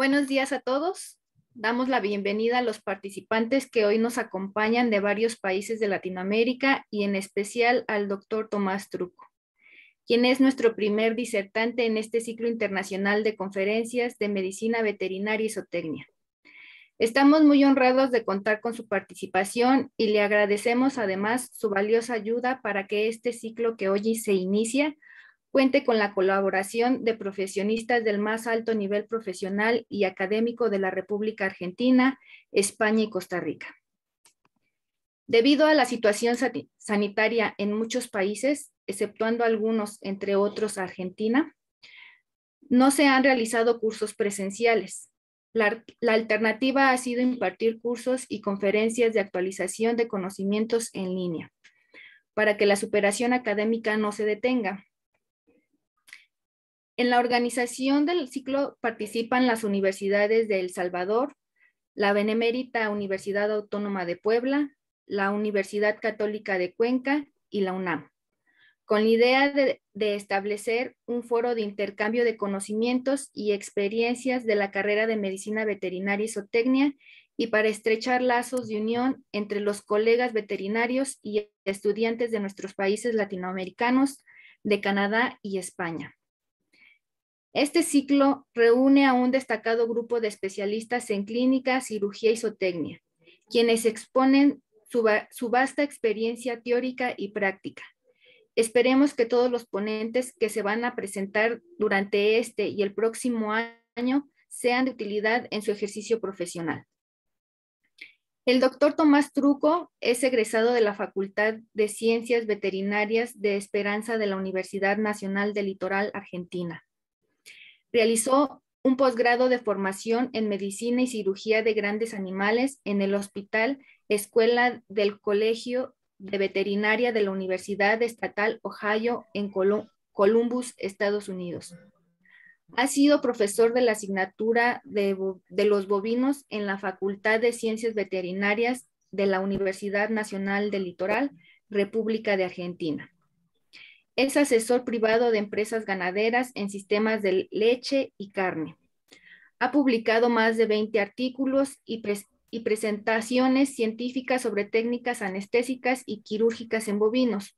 Buenos días a todos. Damos la bienvenida a los participantes que hoy nos acompañan de varios países de Latinoamérica y en especial al doctor Tomás Truco, quien es nuestro primer disertante en este ciclo internacional de conferencias de medicina veterinaria y zootecnia. Estamos muy honrados de contar con su participación y le agradecemos además su valiosa ayuda para que este ciclo que hoy se inicia cuente con la colaboración de profesionistas del más alto nivel profesional y académico de la República Argentina, España y Costa Rica. Debido a la situación sanitaria en muchos países, exceptuando algunos, entre otros Argentina, no se han realizado cursos presenciales. La, la, alternativa ha sido impartir cursos y conferencias de actualización de conocimientos en línea, para que la superación académica no se detenga, en la organización del ciclo participan las universidades de El Salvador, la Benemérita Universidad Autónoma de Puebla, la Universidad Católica de Cuenca y la UNAM, con la idea de, establecer un foro de intercambio de conocimientos y experiencias de la carrera de medicina veterinaria y zootecnia y para estrechar lazos de unión entre los colegas veterinarios y estudiantes de nuestros países latinoamericanos, de Canadá y España. Este ciclo reúne a un destacado grupo de especialistas en clínica, cirugía y zootecnia, quienes exponen su, vasta experiencia teórica y práctica. Esperemos que todos los ponentes que se van a presentar durante este y el próximo año sean de utilidad en su ejercicio profesional. El doctor Tomás Truco es egresado de la Facultad de Ciencias Veterinarias de Esperanza de la Universidad Nacional del Litoral Argentina. Realizó un posgrado de formación en medicina y cirugía de grandes animales en el Hospital Escuela del Colegio de Veterinaria de la Universidad Estatal Ohio en Columbus, Estados Unidos. Ha sido profesor de la asignatura de, de, los bovinos en la Facultad de Ciencias Veterinarias de la Universidad Nacional del Litoral, República de Argentina. Es asesor privado de empresas ganaderas en sistemas de leche y carne. Ha publicado más de 20 artículos y, presentaciones científicas sobre técnicas anestésicas y quirúrgicas en bovinos.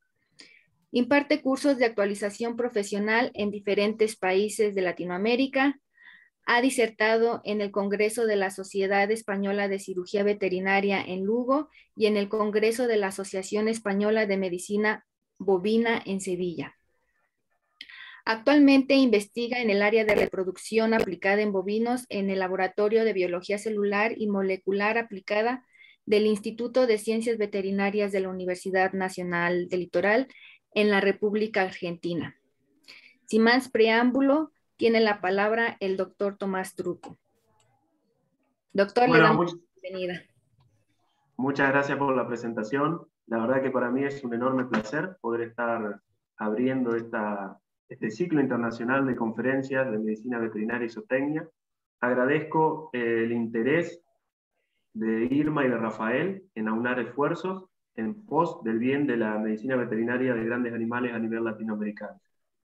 Imparte cursos de actualización profesional en diferentes países de Latinoamérica. Ha disertado en el Congreso de la Sociedad Española de Cirugía Veterinaria en Lugo y en el Congreso de la Asociación Española de Medicina bovina en Sevilla. Actualmente investiga en el área de reproducción aplicada en bovinos en el Laboratorio de Biología Celular y Molecular Aplicada del Instituto de Ciencias Veterinarias de la Universidad Nacional del Litoral en la República Argentina. Sin más preámbulo, tiene la palabra el doctor Tomás Truco. Doctor, le damos la bienvenida. Muchas gracias por la presentación. La verdad que para mí es un enorme placer poder estar abriendo este ciclo internacional de conferencias de medicina veterinaria y zootecnia. Agradezco el interés de Irma y de Rafael en aunar esfuerzos en pos del bien de la medicina veterinaria de grandes animales a nivel latinoamericano.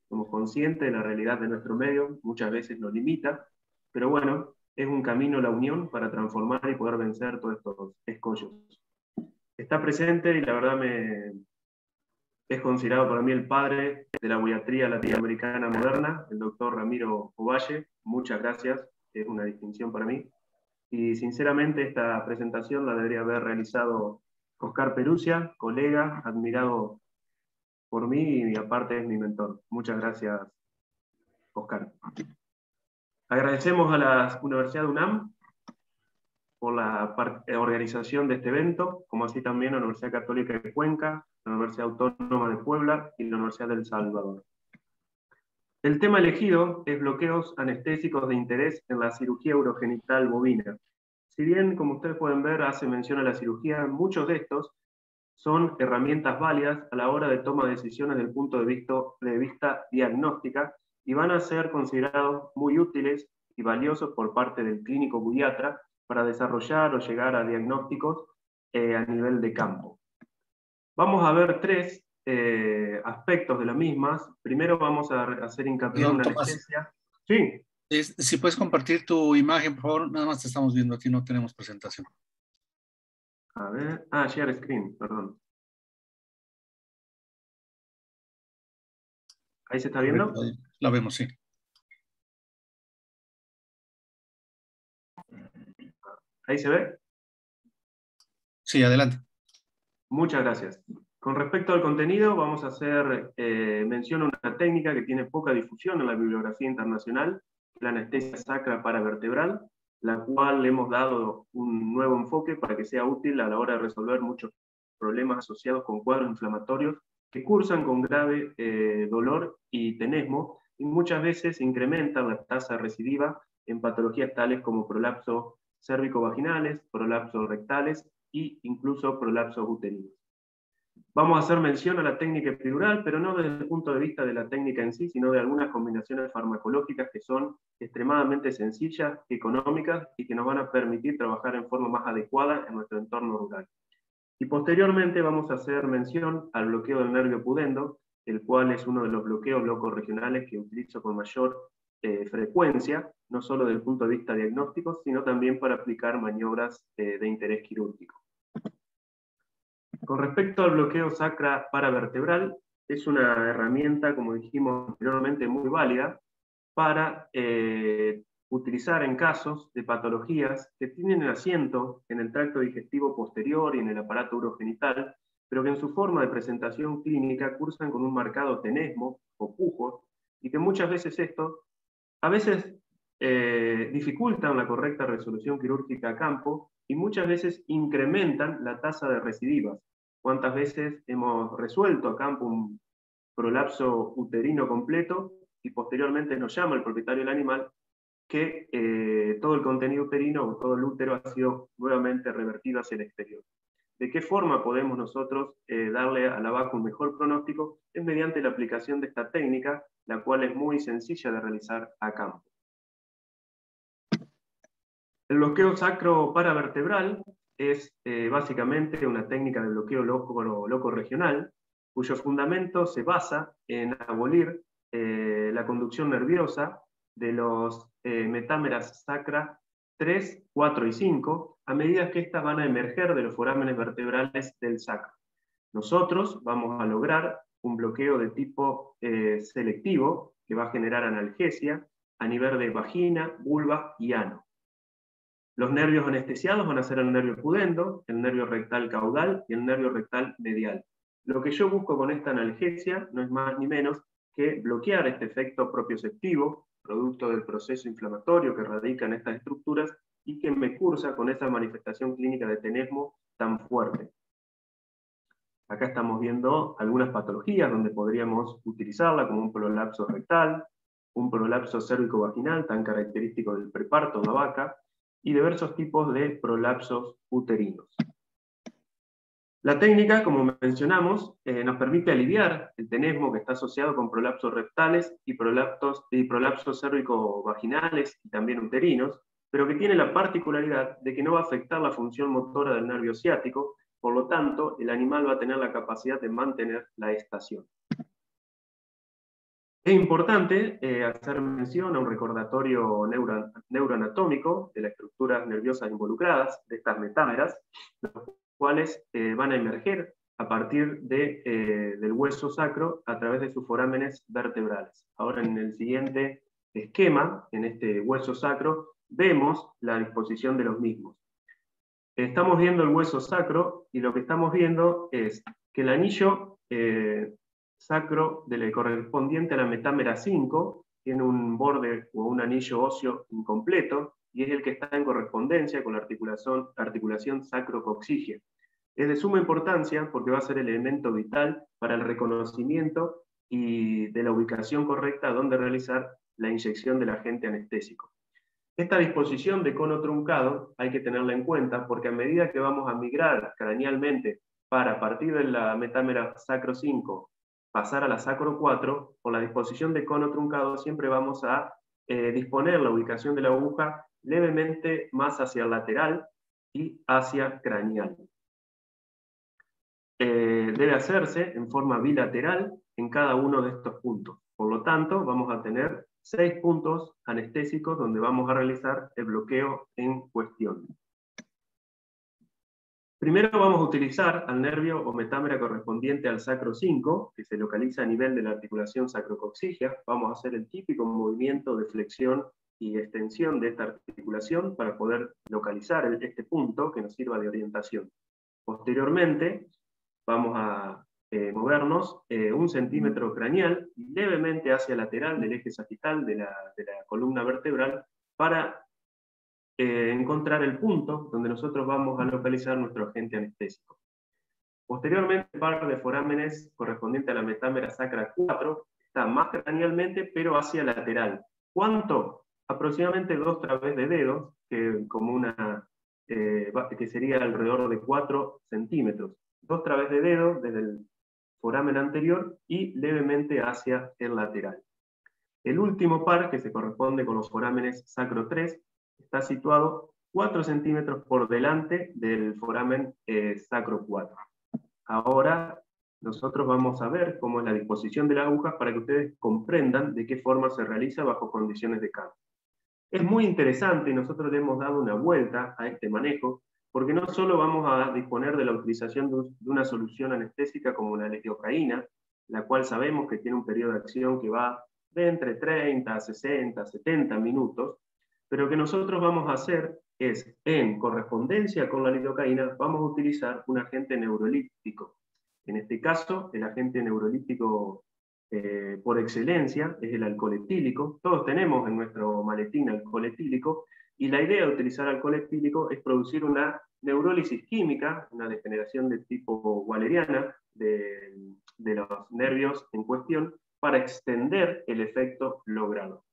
Somos conscientes de la realidad de nuestro medio, muchas veces nos limita, pero bueno, es un camino la unión para transformar y poder vencer todos estos escollos está presente y la verdad me, es considerado para mí el padre de la guiatría latinoamericana moderna, el doctor Ramiro Ovalle. Muchas gracias, es una distinción para mí. Y sinceramente esta presentación la debería haber realizado Oscar Perusia, colega, admirado por mí y aparte es mi mentor. Muchas gracias, Oscar. Agradecemos a la Universidad de UNAM por la eh, organización de este evento, como así también la Universidad Católica de Cuenca, la Universidad Autónoma de Puebla y la Universidad del Salvador. El tema elegido es bloqueos anestésicos de interés en la cirugía urogenital bovina. Si bien, como ustedes pueden ver, hace mención a la cirugía, muchos de estos son herramientas válidas a la hora de toma de decisiones desde el punto de vista, de vista diagnóstica y van a ser considerados muy útiles y valiosos por parte del clínico budiatra para desarrollar o llegar a diagnósticos eh, a nivel de campo. Vamos a ver tres eh, aspectos de las mismas. Primero vamos a hacer hincapié en la anestesia. Sí. si puedes compartir tu imagen, por favor, nada más te estamos viendo aquí, no tenemos presentación. A ver, ah, share screen, perdón. ¿Ahí se está viendo? La vemos, sí. ¿Ahí se ve? Sí, adelante. Muchas gracias. Con respecto al contenido, vamos a hacer eh, mención a una técnica que tiene poca difusión en la bibliografía internacional, la anestesia sacra paravertebral, la cual le hemos dado un nuevo enfoque para que sea útil a la hora de resolver muchos problemas asociados con cuadros inflamatorios que cursan con grave eh, dolor y tenesmo y muchas veces incrementan la tasa recidiva en patologías tales como prolapsos cérvico-vaginales, prolapsos rectales e incluso prolapsos uterinos. Vamos a hacer mención a la técnica epidural, pero no desde el punto de vista de la técnica en sí, sino de algunas combinaciones farmacológicas que son extremadamente sencillas, económicas y que nos van a permitir trabajar en forma más adecuada en nuestro entorno rural. Y posteriormente vamos a hacer mención al bloqueo del nervio pudendo, el cual es uno de los bloqueos loco-regionales que utilizo con mayor eh, frecuencia, no solo desde el punto de vista diagnóstico, sino también para aplicar maniobras eh, de interés quirúrgico. Con respecto al bloqueo sacra paravertebral, es una herramienta, como dijimos anteriormente, muy válida para eh, utilizar en casos de patologías que tienen el asiento en el tracto digestivo posterior y en el aparato urogenital, pero que en su forma de presentación clínica cursan con un marcado tenesmo o pujos, y que muchas veces esto, a veces eh, dificultan la correcta resolución quirúrgica a campo y muchas veces incrementan la tasa de recidivas, cuántas veces hemos resuelto a campo un prolapso uterino completo y posteriormente nos llama el propietario del animal que eh, todo el contenido uterino o todo el útero ha sido nuevamente revertido hacia el exterior. ¿De qué forma podemos nosotros eh, darle a la vaca un mejor pronóstico? Es mediante la aplicación de esta técnica, la cual es muy sencilla de realizar a campo. El bloqueo sacro paravertebral es eh, básicamente una técnica de bloqueo loco, regional, cuyo fundamento se basa en abolir eh, la conducción nerviosa de los metámeras sacra 3, 4 y 5 a medida que éstas van a emerger de los forámenes vertebrales del sacro. Nosotros vamos a lograr un bloqueo de tipo selectivo que va a generar analgesia a nivel de vagina, vulva y ano. Los nervios anestesiados van a ser el nervio pudendo, el nervio rectal caudal y el nervio rectal medial. Lo que yo busco con esta analgesia no es más ni menos que bloquear este efecto propioceptivo, producto del proceso inflamatorio que radica en estas estructuras y que me cursa con esa manifestación clínica de tenesmo tan fuerte. Acá estamos viendo algunas patologías donde podríamos utilizarla, como un prolapso rectal, un prolapso cérvico-vaginal tan característico del preparto de la vaca, y diversos tipos de prolapsos uterinos. La técnica, como mencionamos, eh, nos permite aliviar el tenesmo que está asociado con prolapsos rectales y prolapsos, y prolapsos cérvico-vaginales y también uterinos, pero que tiene la particularidad de que no va a afectar la función motora del nervio ciático, por lo tanto, el animal va a tener la capacidad de mantener la estación. Es importante eh, hacer mención a un recordatorio neuroanatómico de las estructuras nerviosas involucradas, de estas metámeras, los cuales eh, van a emerger a partir de, eh, del hueso sacro a través de sus forámenes vertebrales. Ahora en el siguiente esquema, en este hueso sacro, vemos la disposición de los mismos. Estamos viendo el hueso sacro y lo que estamos viendo es que el anillo sacro del correspondiente a la metámera 5 tiene un borde o un anillo óseo incompleto y es el que está en correspondencia con la articulación, articulación sacrocoxigia. Es de suma importancia porque va a ser el elemento vital para el reconocimiento y de la ubicación correcta donde realizar la inyección del agente anestésico. Esta disposición de cono truncado hay que tenerla en cuenta porque a medida que vamos a migrar cranealmente para partir de la metámera sacro 5 pasar a la sacro 4, por la disposición de cono truncado siempre vamos a eh, disponer la ubicación de la aguja levemente más hacia lateral y hacia craneal. Eh, debe hacerse en forma bilateral en cada uno de estos puntos. Por lo tanto, vamos a tener seis puntos anestésicos donde vamos a realizar el bloqueo en cuestión. Primero vamos a utilizar al nervio o metámera correspondiente al sacro 5, que se localiza a nivel de la articulación sacrocoxigia. Vamos a hacer el típico movimiento de flexión y extensión de esta articulación para poder localizar este punto que nos sirva de orientación. Posteriormente, vamos a eh, movernos eh, un centímetro craneal levemente hacia lateral del eje sagital de la, columna vertebral para eh, encontrar el punto donde nosotros vamos a localizar nuestro agente anestésico. Posteriormente, par de forámenes correspondiente a la metámera sacra 4 está más cranealmente, pero hacia lateral. ¿Cuánto? Aproximadamente dos través de dedos, que, como una, que sería alrededor de 4 centímetros. Dos través de dedos desde el foramen anterior y levemente hacia el lateral. El último par, que se corresponde con los forámenes sacro 3, está situado 4 centímetros por delante del foramen eh, sacro 4. Ahora nosotros vamos a ver cómo es la disposición de la aguja para que ustedes comprendan de qué forma se realiza bajo condiciones de cambio. Es muy interesante y nosotros le hemos dado una vuelta a este manejo porque no solo vamos a disponer de la utilización de una solución anestésica como la lidocaína, la cual sabemos que tiene un periodo de acción que va de entre 30, 60, 70 minutos, pero que nosotros vamos a hacer es, en correspondencia con la lidocaína, vamos a utilizar un agente neurolíptico. En este caso, el agente neurolíptico eh, por excelencia es el alcohol etílico. Todos tenemos en nuestro maletín alcohol y la idea de utilizar alcohol etílico es producir una neurólisis química, una degeneración de tipo waleriana de, los nervios en cuestión, para extender el efecto logrado.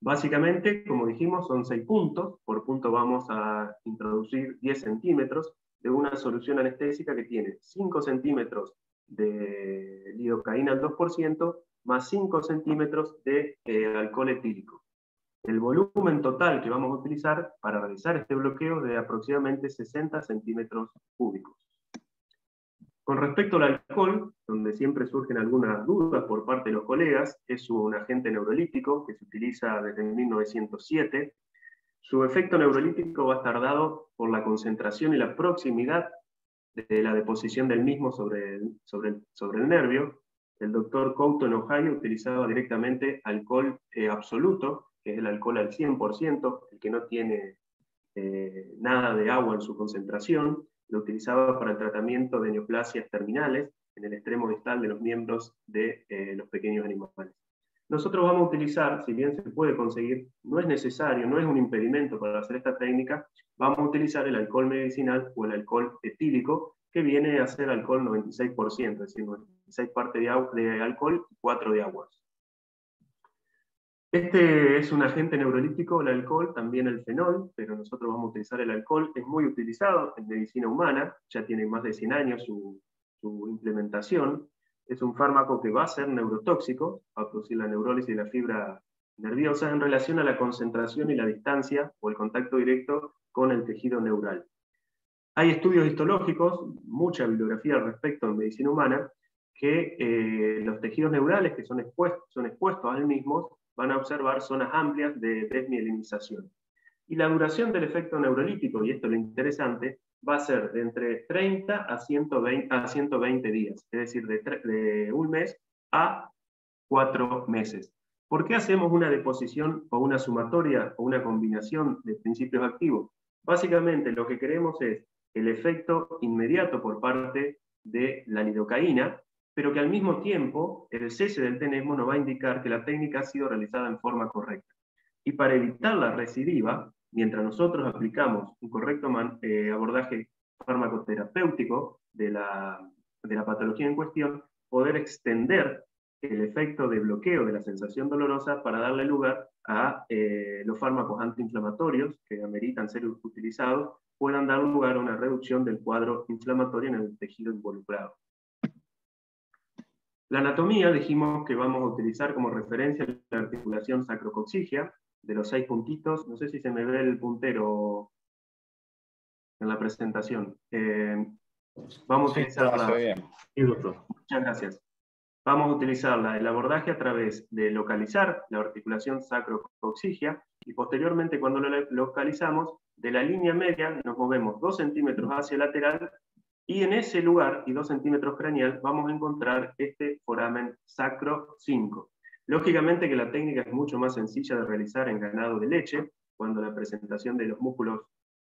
Básicamente, como dijimos, son seis puntos. Por punto vamos a introducir 10 centímetros de una solución anestésica que tiene 5 centímetros de lidocaína al 2%, más 5 centímetros de eh, alcohol etílico. El volumen total que vamos a utilizar para realizar este bloqueo de aproximadamente 60 centímetros cúbicos. Con respecto al alcohol, donde siempre surgen algunas dudas por parte de los colegas, es un agente neurolítico que se utiliza desde 1907. Su efecto neurolítico va a estar dado por la concentración y la proximidad de la deposición del mismo sobre el, sobre sobre el nervio. El doctor Couto en Ohio utilizaba directamente alcohol eh, absoluto es el alcohol al 100%, el que no tiene eh, nada de agua en su concentración, lo utilizaba para el tratamiento de neoplasias terminales en el extremo distal de los miembros de eh, los pequeños animales. Nosotros vamos a utilizar, si bien se puede conseguir, no es necesario, no es un impedimento para hacer esta técnica, vamos a utilizar el alcohol medicinal o el alcohol etílico, que viene a ser alcohol 96%, es decir, 96 partes de, de alcohol y 4 de aguas. Este es un agente neurolítico, el alcohol, también el fenol, pero nosotros vamos a utilizar el alcohol. Es muy utilizado en medicina humana, ya tiene más de 100 años su, implementación. Es un fármaco que va a ser neurotóxico, va a producir la neurólisis de la fibra nerviosa en relación a la concentración y la distancia o el contacto directo con el tejido neural. Hay estudios histológicos, mucha bibliografía al respecto en medicina humana, que eh, los tejidos neurales que son expuestos, son expuestos al mismo van a observar zonas amplias de desmielinización. Y la duración del efecto neurolítico, y esto es lo interesante, va a ser de entre 30 a 120, a 120 días, es decir, de, de un mes a cuatro meses. ¿Por qué hacemos una deposición o una sumatoria o una combinación de principios activos? Básicamente lo que queremos es el efecto inmediato por parte de la lidocaína, pero que al mismo tiempo el cese del tenesmo nos va a indicar que la técnica ha sido realizada en forma correcta. Y para evitar la recidiva, mientras nosotros aplicamos un correcto eh, abordaje farmacoterapéutico de la, de la patología en cuestión, poder extender el efecto de bloqueo de la sensación dolorosa para darle lugar a eh, los fármacos antiinflamatorios que ameritan ser utilizados, puedan dar lugar a una reducción del cuadro inflamatorio en el tejido involucrado. La anatomía dijimos que vamos a utilizar como referencia la articulación sacrocoxigia de los seis puntitos. No sé si se me ve el puntero en la presentación. Eh, vamos a utilizar la... Muchas gracias. vamos a utilizar el abordaje a través de localizar la articulación sacrocoxigia y posteriormente cuando lo localizamos, de la línea media nos movemos 2 centímetros hacia el lateral y en ese lugar y 2 centímetros craneal vamos a encontrar este foramen sacro 5. Lógicamente que la técnica es mucho más sencilla de realizar en ganado de leche, cuando la presentación de los músculos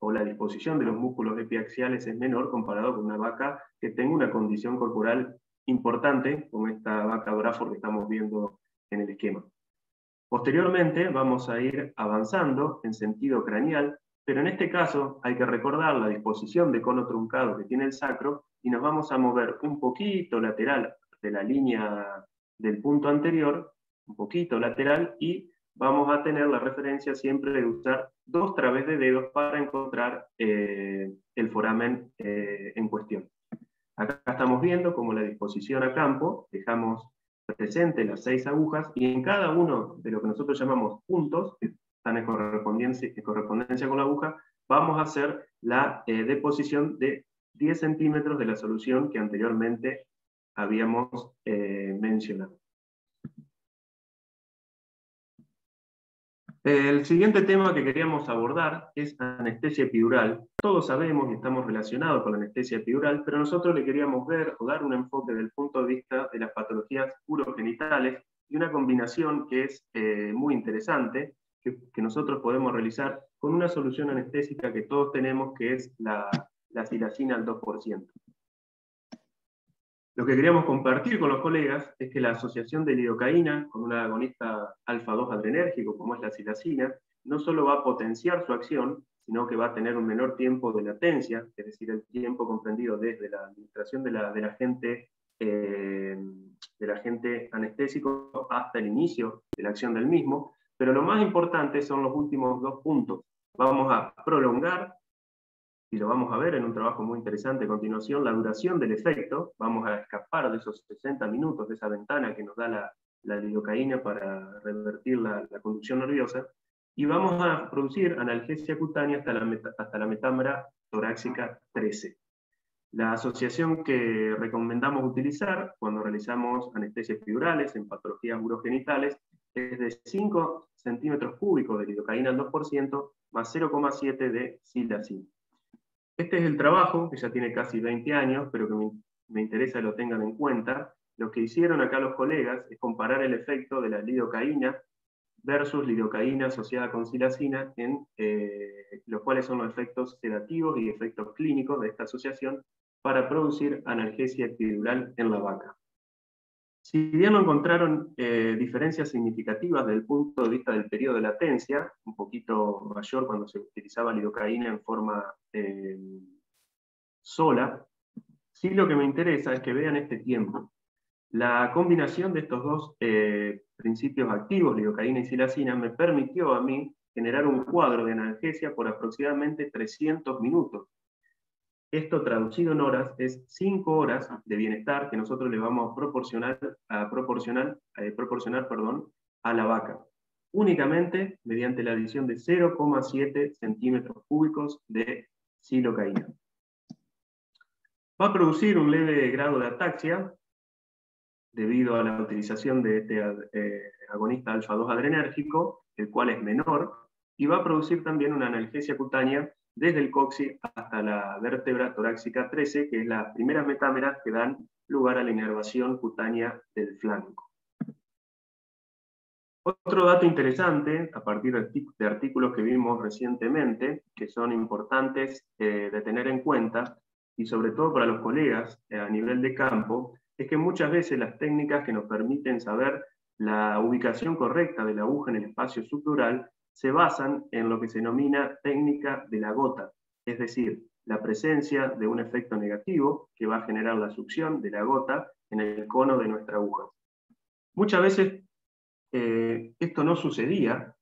o la disposición de los músculos epiaxiales es menor comparado con una vaca que tenga una condición corporal importante, como esta vaca Brafor que estamos viendo en el esquema. Posteriormente vamos a ir avanzando en sentido craneal, pero en este caso hay que recordar la disposición de cono truncado que tiene el sacro y nos vamos a mover un poquito lateral de la línea del punto anterior, un poquito lateral, y vamos a tener la referencia siempre de usar dos traves de dedos para encontrar eh, el foramen eh, en cuestión. Acá estamos viendo como la disposición a campo, dejamos presente las seis agujas y en cada uno de lo que nosotros llamamos puntos, están en correspondencia, con la aguja, vamos a hacer la eh, deposición de 10 centímetros de la solución que anteriormente habíamos eh, mencionado. El siguiente tema que queríamos abordar es anestesia epidural. Todos sabemos y estamos relacionados con la anestesia epidural, pero nosotros le queríamos ver o dar un enfoque desde el punto de vista de las patologías urogenitales y una combinación que es eh, muy interesante, que, nosotros podemos realizar con una solución anestésica que todos tenemos, que es la, la silacina al 2%. Lo que queríamos compartir con los colegas es que la asociación de lidocaína con un agonista alfa-2 adrenérgico, como es la silacina, no solo va a potenciar su acción, sino que va a tener un menor tiempo de latencia, es decir, el tiempo comprendido desde la administración de la, del, agente, eh, del agente anestésico hasta el inicio de la acción del mismo. Pero lo más importante son los últimos dos puntos. Vamos a prolongar y lo vamos a ver en un trabajo muy interesante a continuación, la duración del efecto, vamos a escapar de esos 60 minutos, de esa ventana que nos da la, la lidocaína para revertir la, conducción nerviosa, y vamos a producir analgesia cutánea hasta la, hasta la metámara torácica 13. La asociación que recomendamos utilizar cuando realizamos anestesias epidurales en patologías urogenitales es de 5 centímetros cúbicos de lidocaína al 2% más 0,7 de silacina. Este es el trabajo, que ya tiene casi 20 años, pero que me, interesa que lo tengan en cuenta. Lo que hicieron acá los colegas es comparar el efecto de la lidocaína versus lidocaína asociada con silacina, en eh, los cuales son los efectos sedativos y efectos clínicos de esta asociación para producir analgesia epidural en la vaca. Si bien no encontraron eh, diferencias significativas desde el punto de vista del periodo de latencia, un poquito mayor cuando se utilizaba lidocaína en forma eh, sola, sí lo que me interesa es que vean este tiempo. La combinación de estos dos eh, principios activos, lidocaína y silacina, me permitió a mí generar un cuadro de analgesia por aproximadamente 300 minutos, esto traducido en horas es 5 horas de bienestar que nosotros le vamos a proporcionar, a la vaca, únicamente mediante la adición de 0,7 centímetros cúbicos de silocaína. Va a producir un leve grado de ataxia debido a la utilización de este eh, agonista alfa-2 adrenérgico, el cual es menor, y va a producir también una analgesia cutánea desde el coxis hasta la vértebra torácica 13, que es las primeras metámeras que dan lugar a la inervación cutánea del flanco. Otro dato interesante, a partir de artículos que vimos recientemente, que son importantes eh, de tener en cuenta, y sobre todo para los colegas eh, a nivel de campo, es que muchas veces las técnicas que nos permiten saber la ubicación correcta de la aguja en el espacio subdural se basan en lo que se denomina técnica de la gota, es decir, la presencia de un efecto negativo que va a generar la succión de la gota en el cono de nuestra aguja. Muchas veces eh, esto no sucedía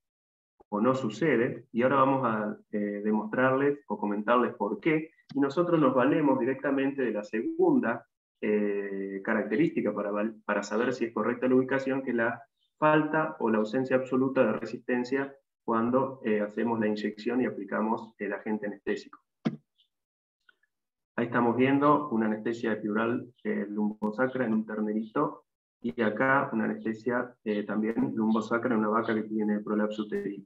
o no sucede, y ahora vamos a eh, demostrarles o comentarles por qué, y nosotros nos valemos directamente de la segunda eh, característica para, para saber si es correcta la ubicación, que es la falta o la ausencia absoluta de resistencia cuando eh, hacemos la inyección y aplicamos el agente anestésico. Ahí estamos viendo una anestesia epidural eh, lumbosacra en un ternerito y acá una anestesia eh, también lumbosacra en una vaca que tiene prolapso uterino.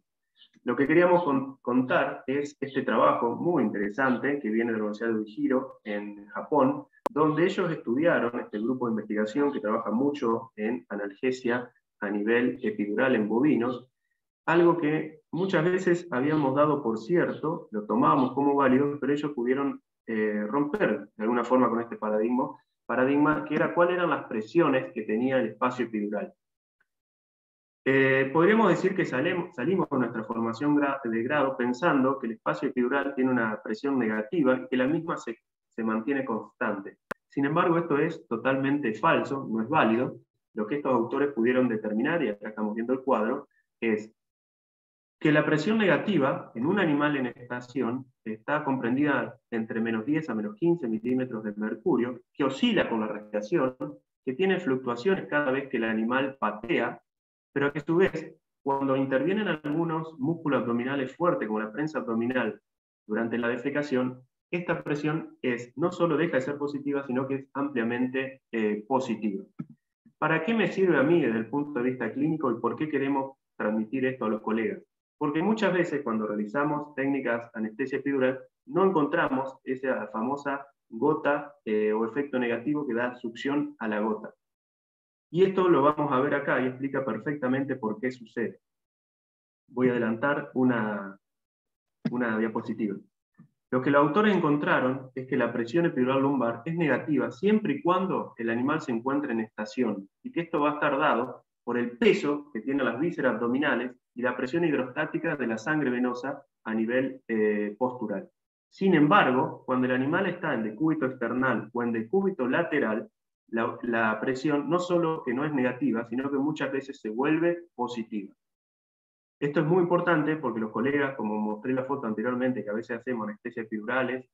Lo que queríamos contar es este trabajo muy interesante que viene de la Universidad de Ujiro en Japón, donde ellos estudiaron, este grupo de investigación que trabaja mucho en analgesia a nivel epidural en bovinos, algo que muchas veces habíamos dado por cierto, lo tomábamos como válido, pero ellos pudieron eh, romper de alguna forma con este paradigma, paradigma que era cuáles eran las presiones que tenía el espacio epidural. Eh, podríamos decir que salimos, de nuestra formación de grado pensando que el espacio epidural tiene una presión negativa y que la misma se, se mantiene constante. Sin embargo, esto es totalmente falso, no es válido. Lo que estos autores pudieron determinar, y acá estamos viendo el cuadro, es que la presión negativa en un animal en estación está comprendida entre menos 10 a menos 15 milímetros de mercurio, que oscila con la respiración, que tiene fluctuaciones cada vez que el animal patea, pero que a su vez, cuando intervienen algunos músculos abdominales fuertes, como la prensa abdominal, durante la defecación, esta presión es, no solo deja de ser positiva, sino que es ampliamente eh, positiva. ¿Para qué me sirve a mí desde el punto de vista clínico y por qué queremos transmitir esto a los colegas? Porque muchas veces cuando realizamos técnicas anestesia epidural no encontramos esa famosa gota eh, o efecto negativo que da succión a la gota. Y esto lo vamos a ver acá y explica perfectamente por qué sucede. Voy a adelantar una, una diapositiva. Lo que los autores encontraron es que la presión epidural lumbar es negativa siempre y cuando el animal se encuentre en estación y que esto va a estar dado por el peso que tienen las vísceras abdominales y la presión hidrostática de la sangre venosa a nivel eh, postural. Sin embargo, cuando el animal está en decúbito external o en decúbito lateral, la, presión no solo que no es negativa, sino que muchas veces se vuelve positiva. Esto es muy importante porque los colegas, como mostré la foto anteriormente, que a veces hacemos anestesias epidurales,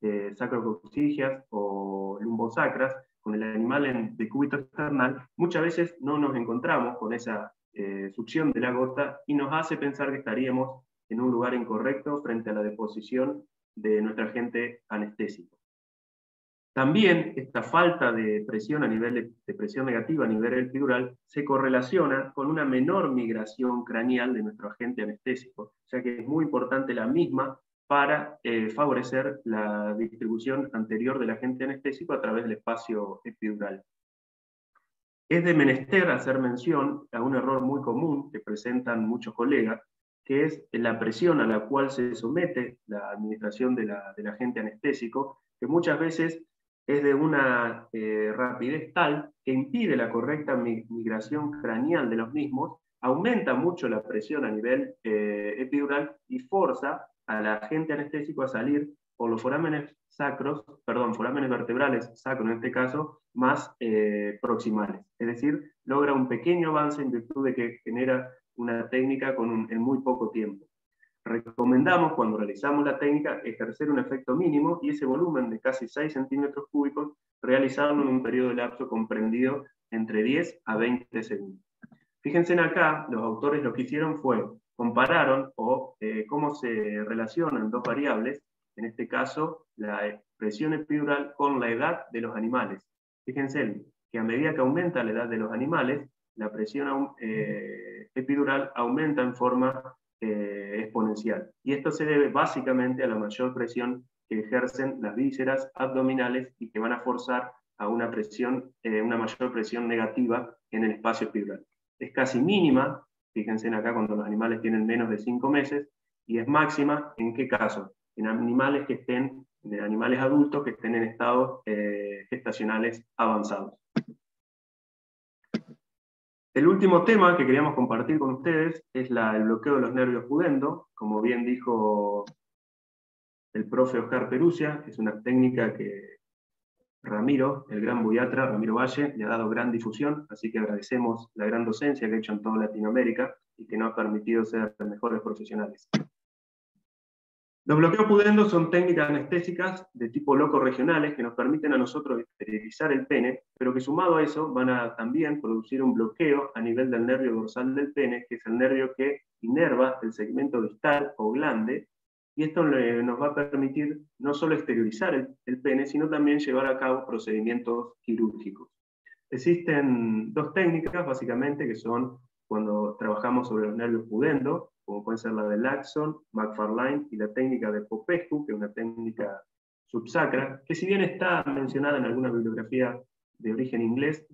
eh, sacrocoxigias o lumbosacras, con el animal en decúbito external, muchas veces no nos encontramos con esa eh, succión de la gota y nos hace pensar que estaríamos en un lugar incorrecto frente a la deposición de nuestro agente anestésico. También esta falta de presión a nivel de, presión negativa a nivel epidural se correlaciona con una menor migración craneal de nuestro agente anestésico, o que es muy importante la misma para eh, favorecer la distribución anterior del agente anestésico a través del espacio epidural. Es de menester hacer mención a un error muy común que presentan muchos colegas, que es la presión a la cual se somete la administración del agente anestésico, que muchas veces es de una eh, rapidez tal que impide la correcta migración craneal de los mismos, aumenta mucho la presión a nivel eh, epidural y forza al agente anestésico a salir por los forámenes sacros, perdón, forámenes vertebrales, sacros en este caso, más eh, proximales. Es decir, logra un pequeño avance en virtud de que genera una técnica con en muy poco tiempo. Recomendamos, cuando realizamos la técnica, ejercer un efecto mínimo y ese volumen de casi 6 centímetros cúbicos, realizarlo en un periodo de lapso comprendido entre 10 a 20 segundos. Fíjense en acá, los autores lo que hicieron fue, compararon o eh, cómo se relacionan dos variables, en este caso la presión epidural con la edad de los animales. Fíjense que a medida que aumenta la edad de los animales, la presión eh, epidural aumenta en forma eh, exponencial. Y esto se debe básicamente a la mayor presión que ejercen las vísceras abdominales y que van a forzar a una presión, eh, una mayor presión negativa en el espacio epidural. Es casi mínima, fíjense acá cuando los animales tienen menos de 5 meses, y es máxima, ¿en qué caso? En animales que estén de animales adultos que estén en estados eh, gestacionales avanzados. El último tema que queríamos compartir con ustedes es el bloqueo de los nervios pudendo, como bien dijo el profe Oscar Perusia, que es una técnica que Ramiro, el gran buiatra, Ramiro Valle, le ha dado gran difusión, así que agradecemos la gran docencia que ha hecho en toda Latinoamérica y que nos ha permitido ser mejores profesionales. Los bloqueos pudendo son técnicas anestésicas de tipo loco regionales que nos permiten a nosotros esterilizar el pene, pero que sumado a eso van a también producir un bloqueo a nivel del nervio dorsal del pene, que es el nervio que inerva el segmento distal o glande, y esto nos va a permitir no solo esterilizar el, el pene, sino también llevar a cabo procedimientos quirúrgicos. Existen dos técnicas, básicamente, que son cuando trabajamos sobre los nervios pudendo, como puede ser la de Laxon, McFarlane y la técnica de Popescu, que es una técnica subsacra, que si bien está mencionada en alguna bibliografía de origen inglés,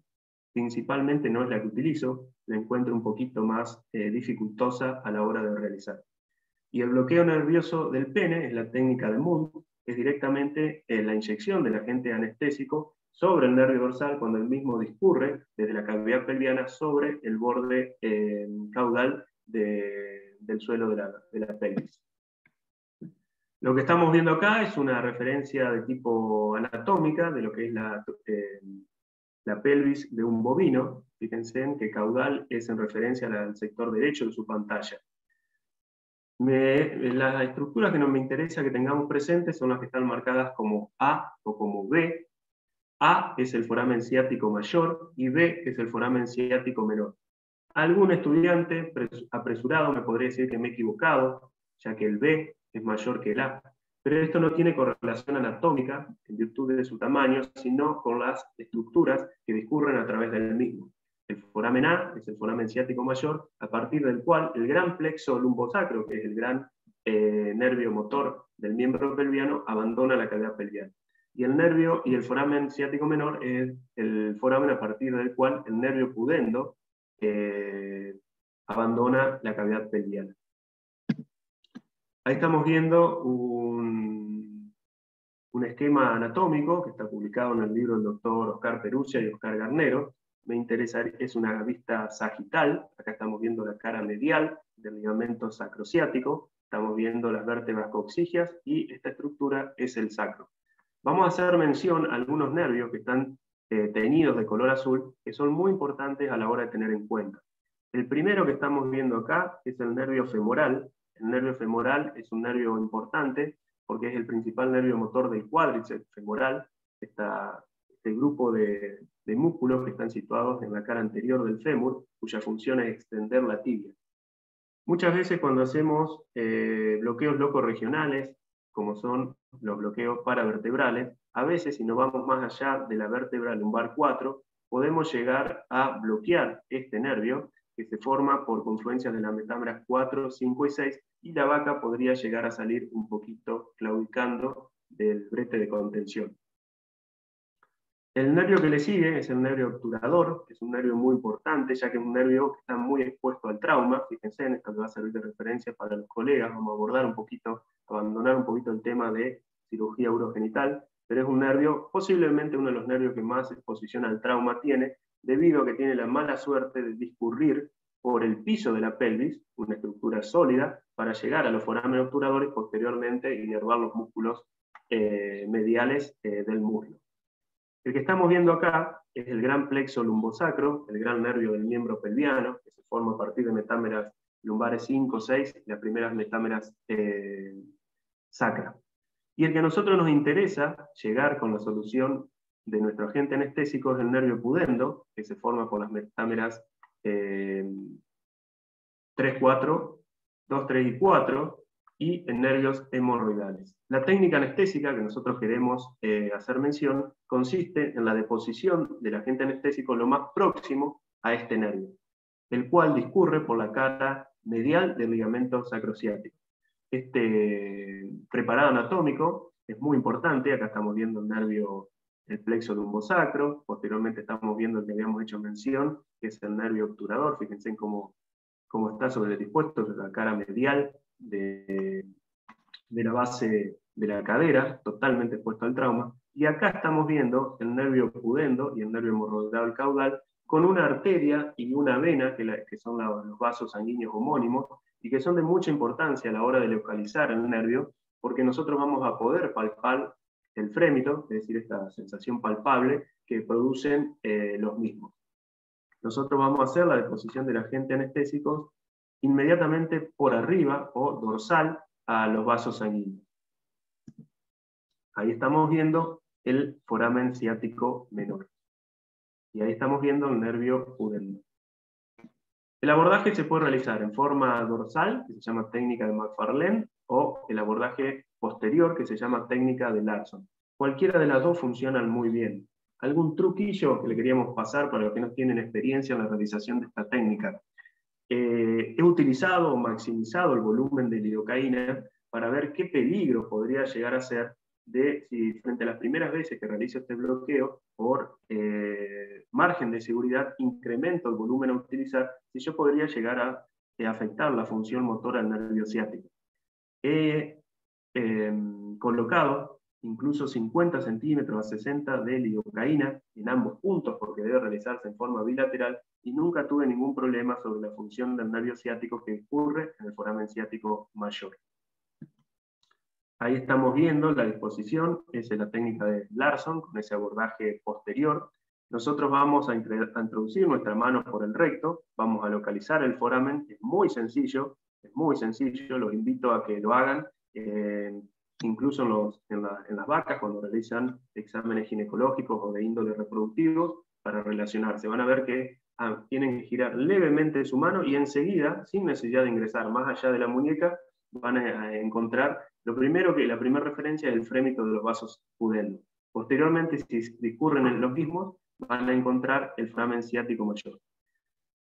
principalmente no es la que utilizo, la encuentro un poquito más eh, dificultosa a la hora de realizar. Y el bloqueo nervioso del pene es la técnica de Moon, es directamente eh, la inyección del agente anestésico sobre el nervio dorsal cuando el mismo discurre desde la cavidad pelviana sobre el borde eh, caudal del suelo de la, pelvis. Lo que estamos viendo acá es una referencia de tipo anatómica de lo que es la, eh, pelvis de un bovino. Fíjense en que caudal es en referencia al sector derecho de su pantalla. las estructuras que nos me interesa que tengamos presentes son las que están marcadas como A o como B. A es el foramen ciático mayor y B es el foramen ciático menor. Algún estudiante apresurado me podría decir que me he equivocado, ya que el B es mayor que el A. Pero esto no tiene correlación anatómica en virtud de su tamaño, sino con las estructuras que discurren a través del mismo. El foramen A es el foramen ciático mayor, a partir del cual el gran plexo lumbosacro, que es el gran eh, nervio motor del miembro pelviano, abandona la cavidad pelviana. Y el nervio y el foramen ciático menor es el foramen a partir del cual el nervio pudendo abandona la cavidad pelviana. Ahí estamos viendo un, un, esquema anatómico que está publicado en el libro del doctor Oscar Perucia y Oscar Garnero. Me interesa, es una vista sagital. Acá estamos viendo la cara medial del ligamento sacrociático. Estamos viendo las vértebras coxigias y esta estructura es el sacro. Vamos a hacer mención a algunos nervios que están eh, teñidos de color azul, que son muy importantes a la hora de tener en cuenta. El primero que estamos viendo acá es el nervio femoral, el nervio femoral es un nervio importante porque es el principal nervio motor del cuádriceps femoral, este grupo de, músculos que están situados en la cara anterior del fémur, cuya función es extender la tibia. Muchas veces cuando hacemos eh, bloqueos locorregionales, como son los bloqueos paravertebrales, a veces si nos vamos más allá de la vértebra lumbar 4, podemos llegar a bloquear este nervio que se forma por confluencias de las metámeras 4, 5 y 6, y la vaca podría llegar a salir un poquito claudicando del brete de contención. El nervio que le sigue es el nervio obturador, que es un nervio muy importante, ya que es un nervio que está muy expuesto al trauma. Fíjense, en esto que va a servir de referencia para los colegas, vamos a abordar un poquito, abandonar un poquito el tema de cirugía urogenital, pero es un nervio, posiblemente uno de los nervios que más exposición al trauma tiene, debido a que tiene la mala suerte de discurrir por el piso de la pelvis, una estructura sólida, para llegar a los forámenes obturadores y posteriormente inervar los músculos eh, mediales eh, del muslo. El que estamos viendo acá es el gran plexo lumbosacro, el gran nervio del miembro pelviano, que se forma a partir de metámeras lumbares 5, 6 y las primeras metámeras eh, sacra. Y el que a nosotros nos interesa llegar con la solución de nuestro agente anestésico es el nervio pudendo, que se forma por las metámeras 3, 4, 2, 3 y 4, y en nervios hemorroidales. La técnica anestésica que nosotros queremos eh, hacer mención consiste en la deposición del agente anestésico lo más próximo a este nervio, el cual discurre por la cara medial del ligamento sacrociático. Este preparado anatómico es muy importante, acá estamos viendo el nervio el plexo lumbosacro, posteriormente estamos viendo el que habíamos hecho mención, que es el nervio obturador, fíjense en cómo, cómo está sobre el dispuesto, la cara medial de, de la base de la cadera, totalmente expuesto al trauma, y acá estamos viendo el nervio pudendo y el nervio hemorroidal caudal con una arteria y una vena, que, que son los vasos sanguíneos homónimos, y que son de mucha importancia a la hora de localizar el nervio, porque nosotros vamos a poder palpar el frémito, es decir, esta sensación palpable que producen eh, los mismos. Nosotros vamos a hacer la deposición del agente anestésico inmediatamente por arriba o dorsal a los vasos sanguíneos. Ahí estamos viendo el foramen ciático menor. Y ahí estamos viendo el nervio pudendo. El abordaje se puede realizar en forma dorsal, que se llama técnica de McFarlane, o el abordaje posterior, que se llama técnica de Larson. Cualquiera de las dos funcionan muy bien. algún truquillo que le queríamos pasar para los que no tienen experiencia en la realización de esta técnica. Eh, he utilizado o maximizado el volumen de lidocaína para ver qué peligro podría llegar a ser de si frente a las primeras veces que realizo este bloqueo, por eh, margen de seguridad, incremento el volumen a utilizar, si yo podría llegar a eh, afectar la función motora del nervio ciático. He em, colocado incluso 50 centímetros a 60 de lidocaína en ambos puntos, porque debe realizarse en forma bilateral, y nunca tuve ningún problema sobre la función del nervio ciático que ocurre en el foramen ciático mayor. Ahí estamos viendo la disposición, es la técnica de Larson, con ese abordaje posterior. Nosotros vamos a, introducir nuestra mano por el recto, vamos a localizar el foramen, es muy sencillo, es muy sencillo, los invito a que lo hagan, eh, incluso en, las vacas, cuando realizan exámenes ginecológicos o de índole reproductivo, para relacionarse. Van a ver que ah, tienen que girar levemente su mano y enseguida, sin necesidad de ingresar más allá de la muñeca, van a encontrar lo primero que la primera referencia es el frémito de los vasos pudendo. Posteriormente, si discurren en los mismos, van a encontrar el foramen ciático mayor.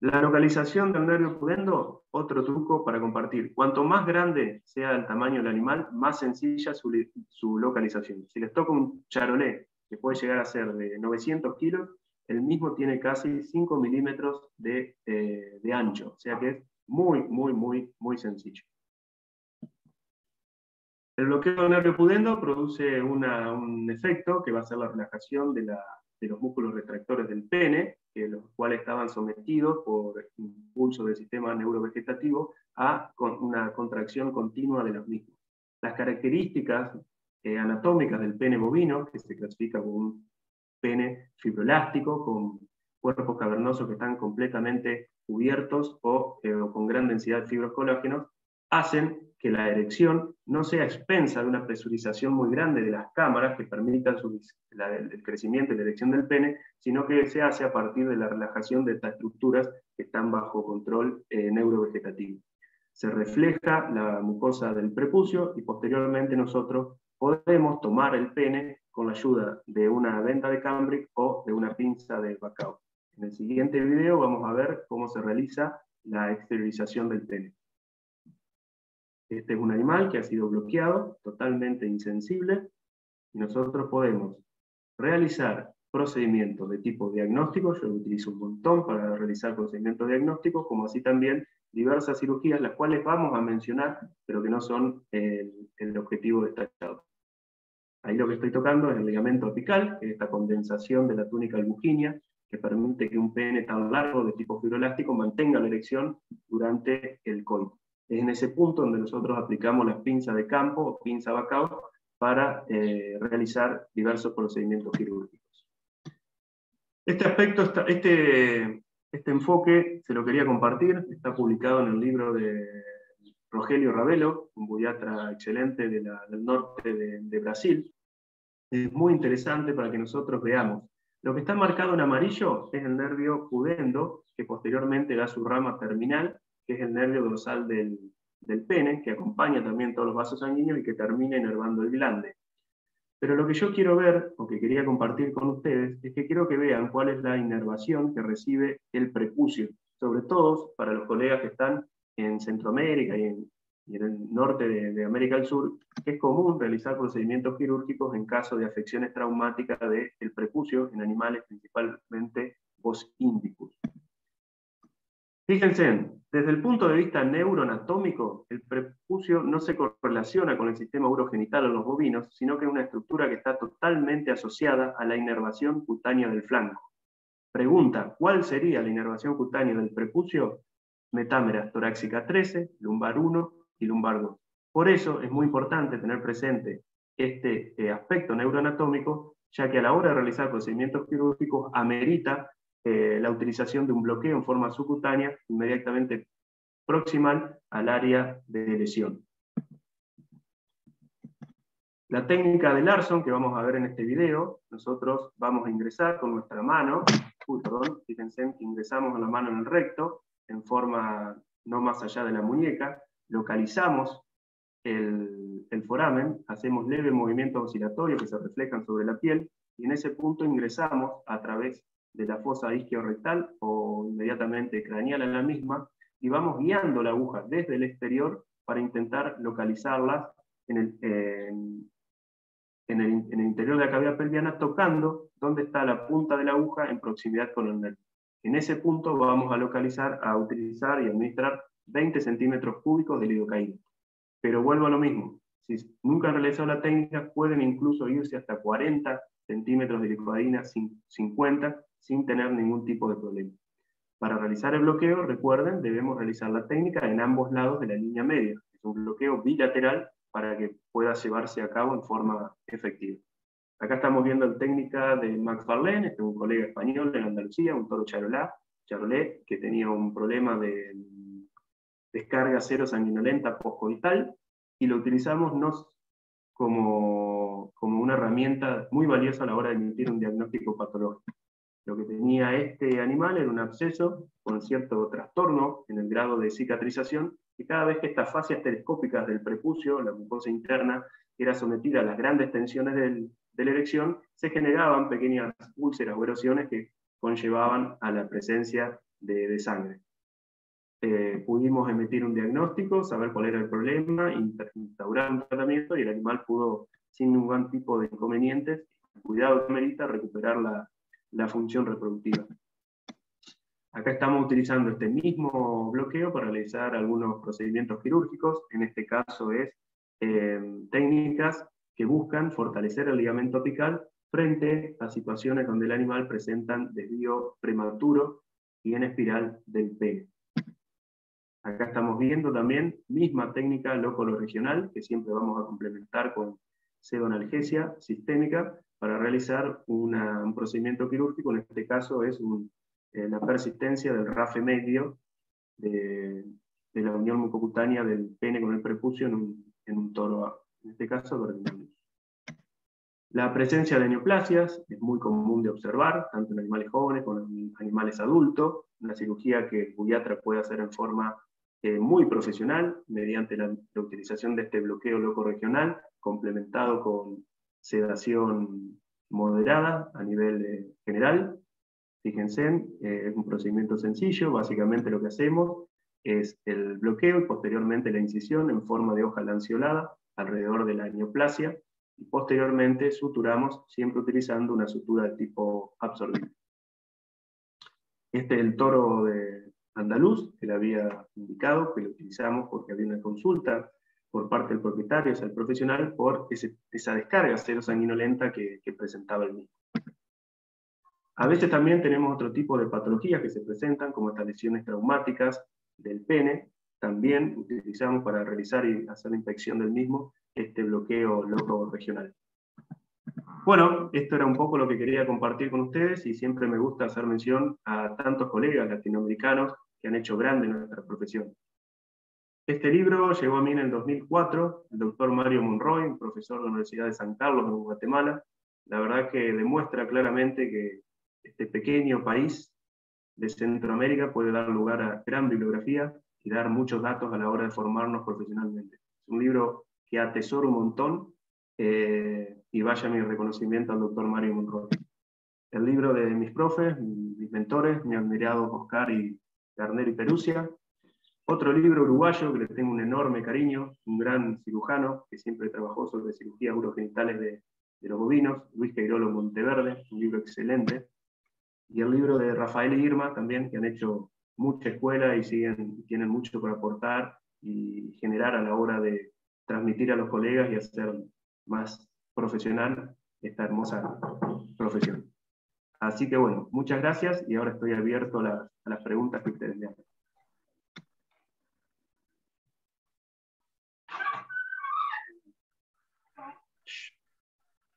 La localización del nervio pudendo, otro truco para compartir. Cuanto más grande sea el tamaño del animal, más sencilla su, su localización. Si les toca un charolé, que puede llegar a ser de 900 kilos, el mismo tiene casi 5 milímetros de, eh, de ancho. O sea que es muy, muy, muy, muy sencillo. El bloqueo del nervio pudendo produce un efecto que va a ser la relajación de, los músculos retractores del pene, los cuales estaban sometidos por impulso del sistema neurovegetativo a una contracción continua de los mismos. Las características eh, anatómicas del pene bovino, que se clasifica como un pene fibroelástico con cuerpos cavernosos que están completamente cubiertos o, eh, con gran densidad de fibros colágenos, hacen que la erección no sea expensa de una presurización muy grande de las cámaras que permitan el crecimiento y la erección del pene, sino que se hace a partir de la relajación de estas estructuras que están bajo control eh, neurovegetativo. Se refleja la mucosa del prepucio y posteriormente nosotros podemos tomar el pene con la ayuda de una venda de cambric o de una pinza de bacao. En el siguiente video vamos a ver cómo se realiza la exteriorización del pene. Este es un animal que ha sido bloqueado, totalmente insensible, y nosotros podemos realizar procedimientos de tipo diagnóstico, yo lo utilizo un montón para realizar procedimientos diagnósticos, como así también diversas cirugías, las cuales vamos a mencionar, pero que no son el, objetivo destacado. Ahí lo que estoy tocando es el ligamento apical, que es esta condensación de la túnica albuginia, que permite que un pene tan largo de tipo fibroelástico mantenga la erección durante el coito. Es en ese punto donde nosotros aplicamos las pinzas de campo o pinza bacao para eh, realizar diversos procedimientos quirúrgicos. Este aspecto, este, este enfoque se lo quería compartir, está publicado en el libro de Rogelio Ravelo, un buiatra excelente del norte de, de Brasil. Es muy interesante para que nosotros veamos. Lo que está marcado en amarillo es el nervio pudendo, que posteriormente da su rama terminal que es el nervio dorsal del, pene, que acompaña también todos los vasos sanguíneos y que termina inervando el glande. Pero lo que yo quiero ver, o que quería compartir con ustedes, es que quiero que vean cuál es la inervación que recibe el prepucio, sobre todo para los colegas que están en Centroamérica y en, el norte de, América del Sur, que es común realizar procedimientos quirúrgicos en caso de afecciones traumáticas del prepucio en animales, principalmente Bos indicus. Fíjense, desde el punto de vista neuroanatómico, el prepucio no se correlaciona con el sistema urogenital en los bovinos, sino que es una estructura que está totalmente asociada a la inervación cutánea del flanco. Pregunta, ¿cuál sería la inervación cutánea del prepucio? Metámera torácica 13, lumbar 1 y lumbar 2. Por eso es muy importante tener presente este eh, aspecto neuroanatómico, ya que a la hora de realizar procedimientos quirúrgicos amerita eh, la utilización de un bloqueo en forma subcutánea inmediatamente proximal al área de lesión. La técnica de Larson que vamos a ver en este video, nosotros vamos a ingresar con nuestra mano, fíjense ingresamos la mano en el recto, en forma no más allá de la muñeca, localizamos el, el foramen, hacemos leves movimientos oscilatorios que se reflejan sobre la piel, y en ese punto ingresamos a través de la fosa rectal o inmediatamente craneal en la misma y vamos guiando la aguja desde el exterior para intentar localizarlas en el, en, el, en el, interior de la cavidad pelviana, tocando donde está la punta de la aguja en proximidad con el nervio. En ese punto vamos a localizar, a utilizar y administrar 20 centímetros cúbicos de lidocaína. Pero vuelvo a lo mismo, si nunca han realizado la técnica, pueden incluso irse hasta 40 centímetros de lidocaína, 50, sin tener ningún tipo de problema. Para realizar el bloqueo, recuerden, debemos realizar la técnica en ambos lados de la línea media. Es un bloqueo bilateral para que pueda llevarse a cabo en forma efectiva. Acá estamos viendo la técnica de Max Farlén, este es un colega español de Andalucía, un toro charolá, charolé, que tenía un problema de descarga cero sanguinolenta postcoital, y lo utilizamos no como, como una herramienta muy valiosa a la hora de emitir un diagnóstico patológico. Lo que tenía este animal era un absceso con cierto trastorno en el grado de cicatrización, y cada vez que estas fascias telescópicas del prepucio, la mucosa interna, era sometida a las grandes tensiones del, de la erección, se generaban pequeñas úlceras o erosiones que conllevaban a la presencia de, sangre. Eh, pudimos emitir un diagnóstico, saber cuál era el problema, instaurar un tratamiento y el animal pudo, sin ningún tipo de inconvenientes, cuidado que merita, recuperar la, la función reproductiva. Acá estamos utilizando este mismo bloqueo para realizar algunos procedimientos quirúrgicos, en este caso es eh, técnicas que buscan fortalecer el ligamento apical frente a situaciones donde el animal presenta desvío prematuro y en espiral del pene. Acá estamos viendo también misma técnica lóculo-regional, que siempre vamos a complementar con pseudonalgesia sistémica para realizar un procedimiento quirúrgico, en este caso es eh, la persistencia del rafe medio de, la unión mucocutánea del pene con el prepucio en un, en un toro en este caso La presencia de neoplasias es muy común de observar, tanto en animales jóvenes como en animales adultos, una cirugía que el pediatra puede hacer en forma eh, muy profesional, mediante la, utilización de este bloqueo loco regional, complementado con sedación moderada a nivel eh, general. Fíjense, eh, es un procedimiento sencillo, básicamente lo que hacemos es el bloqueo y posteriormente la incisión en forma de hoja lanceolada alrededor de la neoplasia y posteriormente suturamos siempre utilizando una sutura de tipo absorbente. Este es el toro de andaluz que le había indicado, que lo utilizamos porque había una consulta por parte del propietario, o sea, el profesional, por esa descarga cero sanguinolenta que, que presentaba el mismo. A veces también tenemos otro tipo de patologías que se presentan, como estas lesiones traumáticas del pene, también utilizamos para realizar y hacer la inspección del mismo este bloqueo loco regional. Bueno, esto era un poco lo que quería compartir con ustedes y siempre me gusta hacer mención a tantos colegas latinoamericanos que han hecho grande nuestra profesión. Este libro llegó a mí en el 2004, el doctor Mario Monroy, profesor de la Universidad de San Carlos en Guatemala. La verdad que demuestra claramente que este pequeño país de Centroamérica puede dar lugar a gran bibliografía y dar muchos datos a la hora de formarnos profesionalmente. Es un libro que atesoro un montón eh, y vaya mi reconocimiento al doctor Mario Monroy. El libro de mis profes, mis mentores, mi admirado Oscar y Garner y Perusia. Otro libro uruguayo que le tengo un enorme cariño, un gran cirujano que siempre trabajó sobre cirugías urogenitales de, de los bovinos, Luis Queirolo Monteverde, un libro excelente. Y el libro de Rafael y Irma también, que han hecho mucha escuela y siguen, tienen mucho para aportar y generar a la hora de transmitir a los colegas y hacer más profesional esta hermosa profesión. Así que bueno, muchas gracias y ahora estoy abierto a, las preguntas que ustedes me hagan.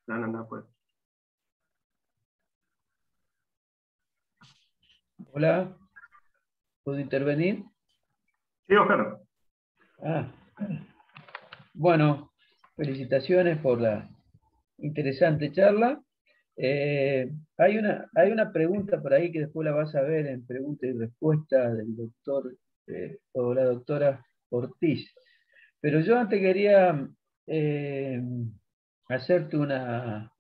No, no, pues. Hola. ¿Puedo intervenir? Sí, Oscar. Ah. Bueno, felicitaciones por la interesante charla. Eh, hay, una, hay una pregunta por ahí que después la vas a ver en pregunta y respuesta del doctor eh, o la doctora Ortiz. Pero yo antes quería eh, hacerte una,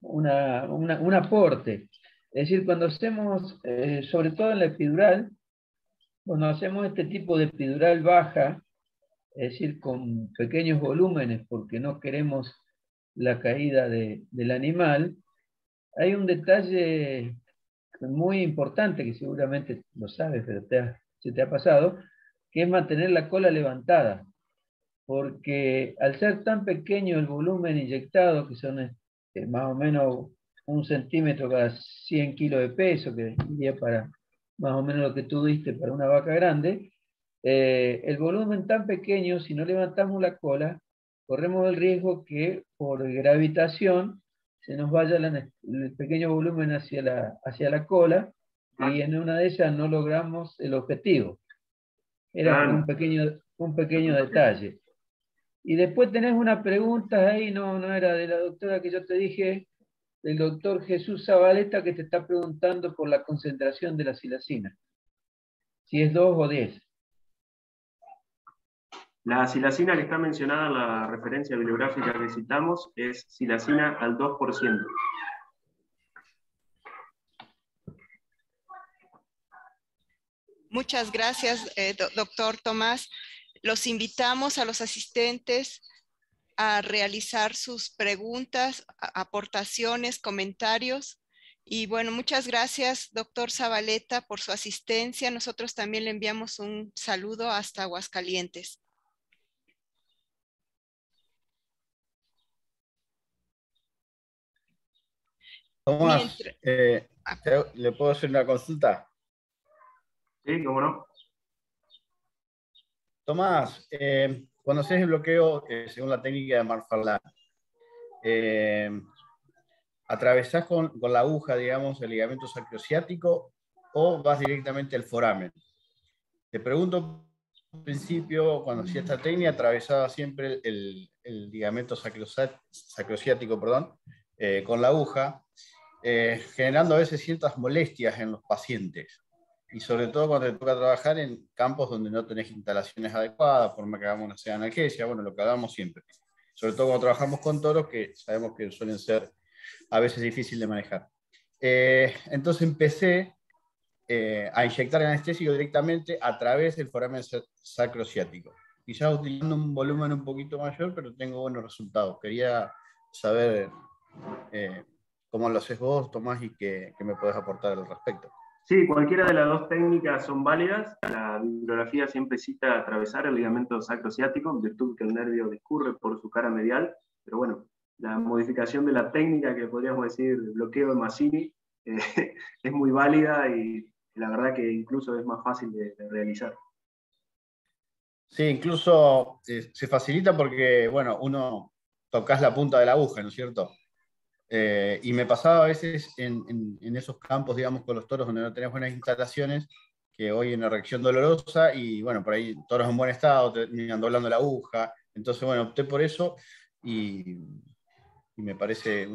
un aporte. Es decir, cuando hacemos, eh, sobre todo en la epidural, cuando hacemos este tipo de epidural baja, es decir, con pequeños volúmenes porque no queremos la caída del animal, hay un detalle muy importante que seguramente lo sabes, pero se te ha pasado, que es mantener la cola levantada. Porque al ser tan pequeño el volumen inyectado, que son este, más o menos un centímetro cada 100 kilos de peso, que iría para más o menos lo que tú diste para una vaca grande, eh, el volumen tan pequeño, si no levantamos la cola, corremos el riesgo que por gravitación se nos vaya el pequeño volumen hacia la, hacia la cola y en una de ellas no logramos el objetivo. Era un pequeño, un pequeño detalle. Y después tenés una pregunta ahí, no, no era de la doctora que yo te dije, del doctor Jesús Zabaleta que te está preguntando por la concentración de la silacina. Si es 2 o 10. La silacina que está mencionada en la referencia bibliográfica que citamos es silacina al 2%. Muchas gracias, eh, doctor Tomás. Los invitamos a los asistentes a realizar sus preguntas, aportaciones, comentarios. Y bueno, muchas gracias, doctor Zabaleta, por su asistencia. Nosotros también le enviamos un saludo hasta Aguascalientes. Tomás, eh, ah. ¿le puedo hacer una consulta? Sí, cómo no. Tomás, eh, cuando haces el bloqueo, eh, según la técnica de Marfalán, eh, ¿atravesás con, la aguja, digamos, el ligamento sacrociático o vas directamente al foramen? Te pregunto, al principio, cuando hacía esta técnica, atravesaba siempre el, ligamento sacrociático perdón, con la aguja, generando a veces ciertas molestias en los pacientes y sobre todo cuando te toca trabajar en campos donde no tenés instalaciones adecuadas, por más que hagamos una sea analgesia, bueno, lo que hagamos siempre. Sobre todo cuando trabajamos con toros, que sabemos que suelen ser a veces difíciles de manejar. Eh, entonces empecé eh, a inyectar anestésico directamente a través del foramen sacrociático. Quizás utilizando un volumen un poquito mayor, pero tengo buenos resultados. Quería saber eh, cómo lo haces vos, Tomás, y qué, qué me puedes aportar al respecto. Sí, cualquiera de las dos técnicas son válidas. La bibliografía siempre cita atravesar el ligamento sacrociático, en virtud que el nervio discurre por su cara medial, pero bueno, la modificación de la técnica, que podríamos decir bloqueo de Massini, eh, es muy válida y la verdad que incluso es más fácil de, realizar. Sí, incluso eh, se facilita porque, bueno, uno tocas la punta de la aguja, ¿no es cierto? Eh, y me pasaba a veces en, esos campos, digamos, con los toros donde no tenés buenas instalaciones, que hoy en una reacción dolorosa y bueno, por ahí toros en buen estado, terminan doblando la aguja. Entonces, bueno, opté por eso y, me parece,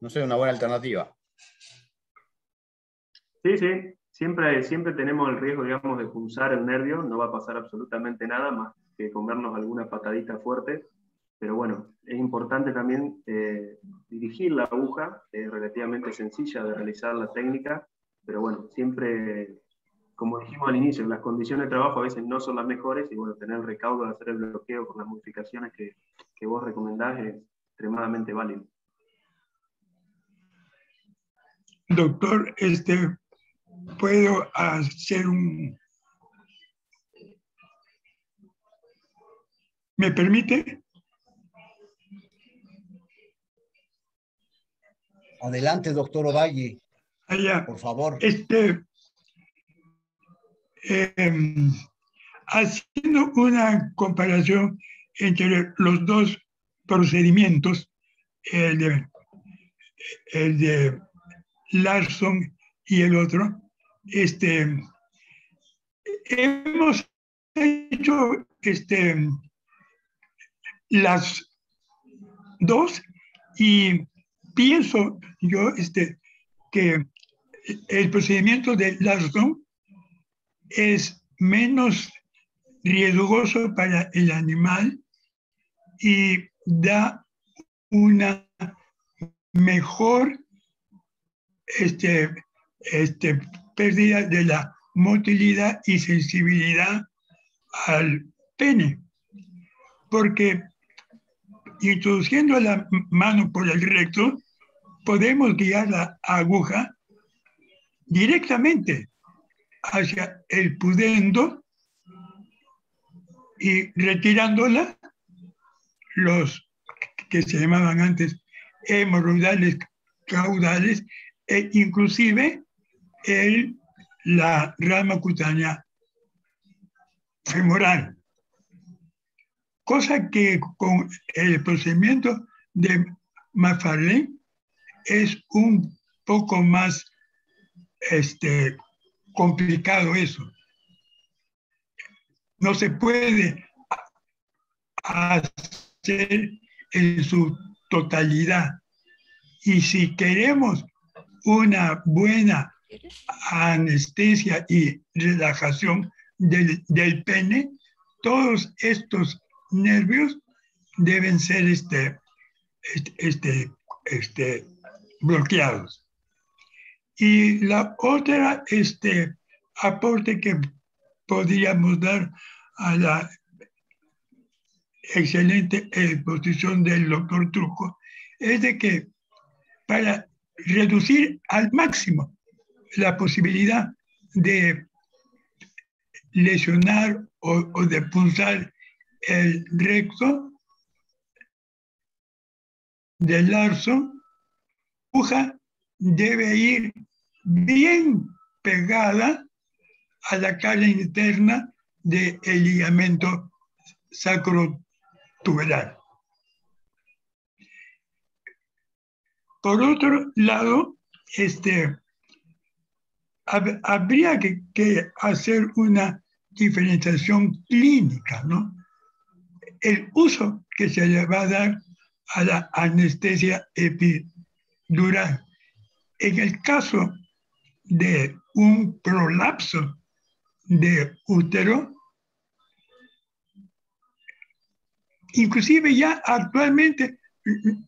no sé, una buena alternativa. Sí, sí, siempre, siempre tenemos el riesgo, digamos, de pulsar el nervio, no va a pasar absolutamente nada más que comernos alguna patadita fuerte pero bueno, es importante también eh, dirigir la aguja, es relativamente sencilla de realizar la técnica, pero bueno, siempre, como dijimos al inicio, las condiciones de trabajo a veces no son las mejores y bueno, tener el recaudo de hacer el bloqueo con las modificaciones que, que vos recomendás es extremadamente válido. Doctor, este, ¿puedo hacer un... ¿Me permite? Adelante, doctor Ovalle. Allá. Por favor. Este, em, haciendo una comparación entre los dos procedimientos, el de, el de Larson y el otro, este, hemos hecho este, las dos y pienso yo este, que el procedimiento de Larson es menos riesgoso para el animal y da una mejor este, este, pérdida de la motilidad y sensibilidad al pene. Porque introduciendo la mano por el recto, podemos guiar la aguja directamente hacia el pudendo y retirándola, los que se llamaban antes hemorroidales caudales e inclusive el, la rama cutánea femoral. Cosa que con el procedimiento de Mafarlane es un poco más este, complicado eso. No se puede hacer en su totalidad. Y si queremos una buena anestesia y relajación del, del pene, todos estos nervios deben ser este, este, este, este bloqueados. Y la otra este, aporte que podríamos dar a la excelente exposición del doctor Truco es de que para reducir al máximo la posibilidad de lesionar o, de pulsar el recto del larzo, aguja debe ir bien pegada a la cara interna del ligamento sacrotuberal. Por otro lado, este, habría que, hacer una diferenciación clínica, ¿no? El uso que se le va a dar a la anestesia epidural. En el caso de un prolapso de útero, inclusive ya actualmente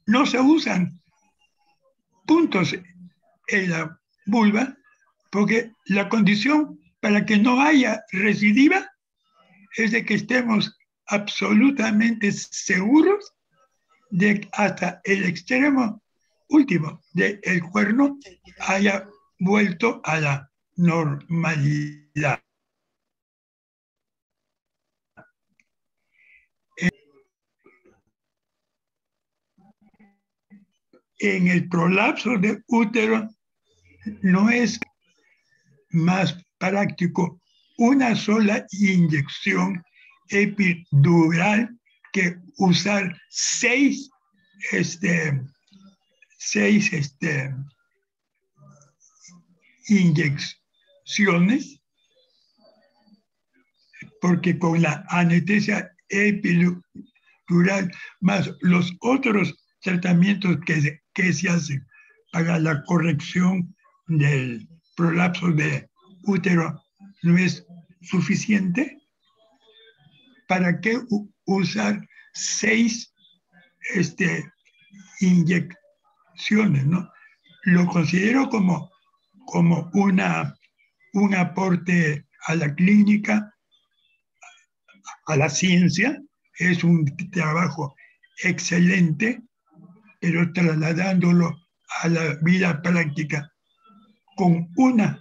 no se usan puntos en la vulva, porque la condición para que no haya recidiva es de que estemos absolutamente seguros de hasta el extremo último del cuerno haya vuelto a la normalidad. en el prolapso de útero no es más práctico una sola inyección epidural que usar seis, este, seis este, inyecciones, porque con la anestesia epidural más los otros tratamientos que, que se hacen para la corrección del prolapso de útero no es suficiente. ¿Para qué usar seis este, inyecciones? Lo considero como, como una, un aporte a la clínica, a la ciencia. Es un trabajo excelente pero trasladándolo a la vida práctica. Con una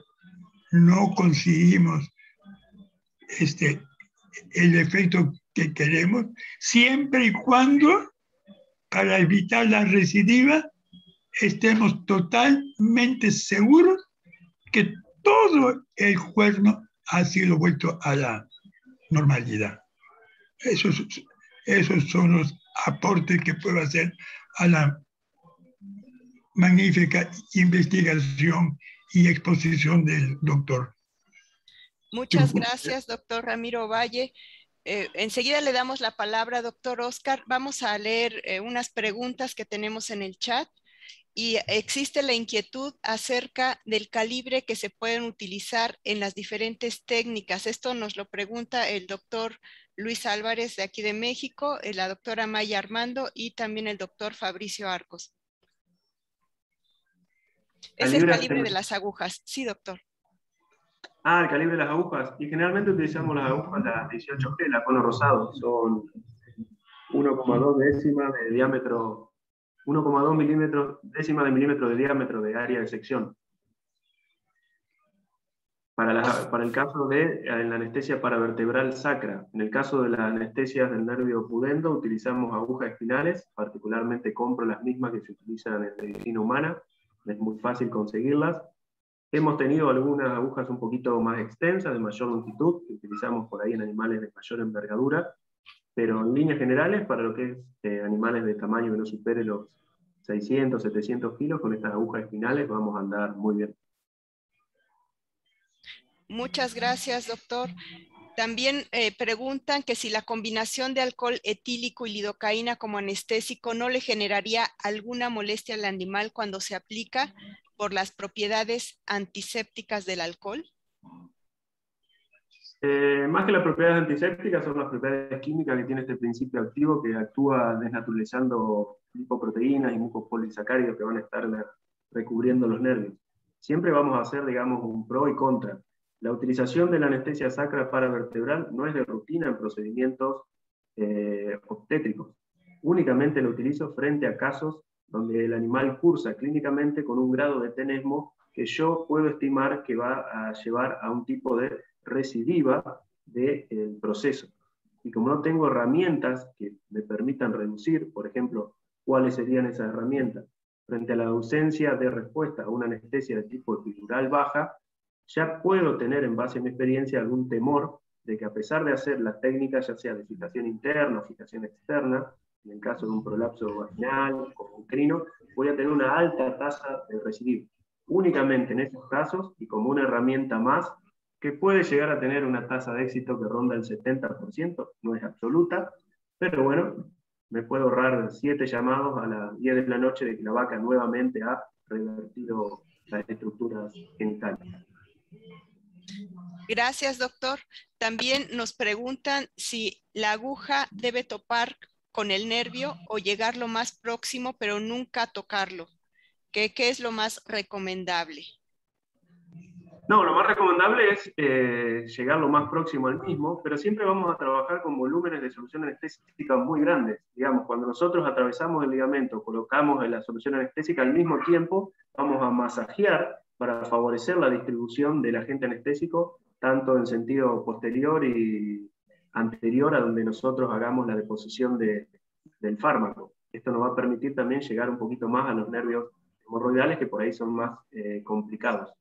no conseguimos este, el efecto que queremos, siempre y cuando, para evitar la recidiva, estemos totalmente seguros que todo el cuerno ha sido vuelto a la normalidad. Esos, esos son los aportes que puedo hacer a la magnífica investigación y exposición del doctor. Muchas gracias, doctor Ramiro Valle. Eh, enseguida le damos la palabra, doctor Oscar. Vamos a leer eh, unas preguntas que tenemos en el chat y existe la inquietud acerca del calibre que se pueden utilizar en las diferentes técnicas. Esto nos lo pregunta el doctor Luis Álvarez de aquí de México, eh, la doctora Maya Armando y también el doctor Fabricio Arcos. Es el calibre de las agujas. Sí, doctor. Ah, el calibre de las agujas. Y generalmente utilizamos las agujas, las 18G, la cono rosado. Son 1,2 décimas de diámetro, 1,2 milímetros, décimas de milímetro de diámetro de área de sección. Para, el caso de la anestesia paravertebral sacra, en el caso de la anestesia del nervio pudendo, utilizamos agujas espinales, particularmente compro las mismas que se utilizan en medicina humana, es muy fácil conseguirlas. Hemos tenido algunas agujas un poquito más extensas, de mayor longitud, que utilizamos por ahí en animales de mayor envergadura, pero en líneas generales, para lo que es eh, animales de tamaño que no supere los 600, 700 kilos, con estas agujas espinales vamos a andar muy bien. Muchas gracias, doctor. También eh, preguntan que si la combinación de alcohol etílico y lidocaína como anestésico no le generaría alguna molestia al animal cuando se aplica por las propiedades antisépticas del alcohol. Eh, más que las propiedades antisépticas son las propiedades químicas que tiene este principio activo que actúa desnaturalizando lipoproteínas y mucopolisacáridos que van a estar recubriendo los nervios. Siempre vamos a hacer, digamos, un pro y contra. La utilización de la anestesia sacra paravertebral no es de rutina en procedimientos eh, obstétricos. Únicamente lo utilizo frente a casos donde el animal cursa clínicamente con un grado de tenesmo que yo puedo estimar que va a llevar a un tipo de recidiva del proceso. Y como no tengo herramientas que me permitan reducir, por ejemplo, ¿cuáles serían esas herramientas? Frente a la ausencia de respuesta a una anestesia de tipo epidural baja, ya puedo tener en base a mi experiencia algún temor de que a pesar de hacer la técnica, ya sea de fijación interna o fijación externa, en el caso de un prolapso vaginal o un crino, voy a tener una alta tasa de recidivo. Únicamente en esos casos y como una herramienta más que puede llegar a tener una tasa de éxito que ronda el 70%, no es absoluta, pero bueno, me puedo ahorrar siete llamados a las 10 de la noche de que la vaca nuevamente ha revertido las estructuras genitales. Gracias, doctor. También nos preguntan si la aguja debe topar con el nervio o llegar lo más próximo, pero nunca tocarlo. ¿Qué, es lo más recomendable? No, lo más recomendable es eh, llegar lo más próximo al mismo, pero siempre vamos a trabajar con volúmenes de solución anestésica muy grandes. Digamos, cuando nosotros atravesamos el ligamento, colocamos la solución anestésica al mismo tiempo, vamos a masajear para favorecer la distribución del agente anestésico, tanto en sentido posterior y anterior a donde nosotros hagamos la deposición de, del fármaco. Esto nos va a permitir también llegar un poquito más a los nervios hemorroidales que por ahí son más eh, complicados.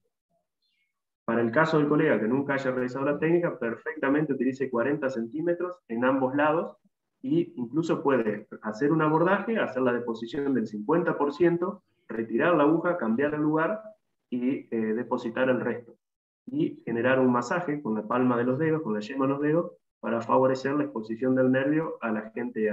Para el caso del colega que nunca haya realizado la técnica, perfectamente utilice 40 centímetros en ambos lados e incluso puede hacer un abordaje, hacer la deposición del 50%, retirar la aguja, cambiar el lugar y eh, depositar el resto. Y generar un masaje con la palma de los dedos, con la yema de los dedos, para favorecer la exposición del nervio a la gente